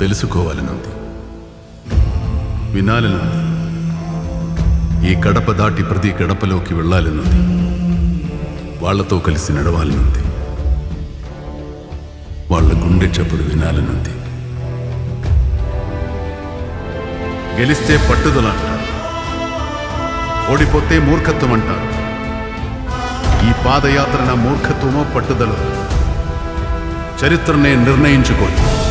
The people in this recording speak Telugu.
తెలుసుకోవాలనుంది వినాలనుంది ఈ గడప దాటి ప్రతి గడపలోకి వెళ్ళాలనుంది వాళ్ళతో కలిసి నడవాలనుంది వాళ్ళ గుండె చప్పుడు వినాలనుంది గెలిస్తే పట్టుదల అంటారు. ఓడిపోతే మూర్ఖత్వం అంటారు. ఈ పాదయాత్ర నా మూర్ఖత్వమో పట్టుదల. చరిత్రనే నిర్ణయించుకోండి.